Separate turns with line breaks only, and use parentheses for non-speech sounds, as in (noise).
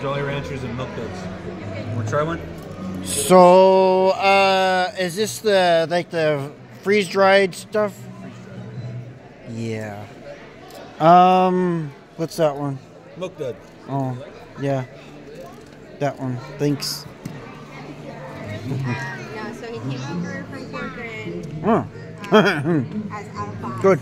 Jolly Ranchers and milk duds. Want to try one?
So, uh, is this the like the freeze dried stuff? Yeah. Um, what's that one?
Milk dud.
Oh, yeah. That one. Thanks.
yeah, so he came over from
oh.
um, (laughs)
Good.